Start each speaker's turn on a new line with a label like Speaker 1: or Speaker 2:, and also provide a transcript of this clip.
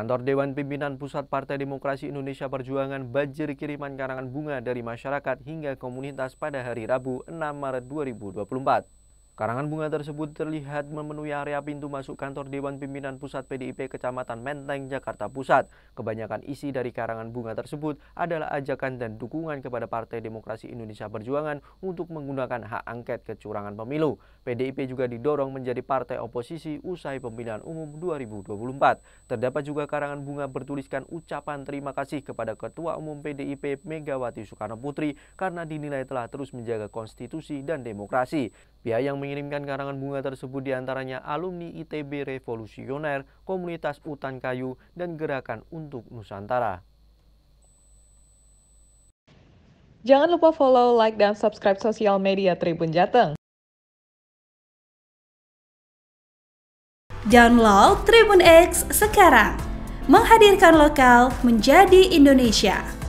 Speaker 1: Kantor Dewan Pimpinan Pusat Partai Demokrasi Indonesia Perjuangan banjir kiriman karangan bunga dari masyarakat hingga komunitas pada hari Rabu 6 Maret 2024. Karangan bunga tersebut terlihat memenuhi area pintu masuk kantor Dewan Pimpinan Pusat PDIP Kecamatan Menteng, Jakarta Pusat. Kebanyakan isi dari karangan bunga tersebut adalah ajakan dan dukungan kepada Partai Demokrasi Indonesia Perjuangan untuk menggunakan hak angket kecurangan pemilu. PDIP juga didorong menjadi partai oposisi usai pemilihan umum 2024. Terdapat juga karangan bunga bertuliskan ucapan terima kasih kepada Ketua Umum PDIP Megawati Soekarno Putri karena dinilai telah terus menjaga konstitusi dan demokrasi. Pihak yang mengirimkan karangan bunga tersebut di antaranya alumni ITB Revolusioner, Komunitas Utan Kayu, dan Gerakan untuk Nusantara.
Speaker 2: Jangan lupa follow, like, dan subscribe sosial media Tribun Jateng.
Speaker 3: Download Tribun X sekarang, menghadirkan lokal menjadi Indonesia.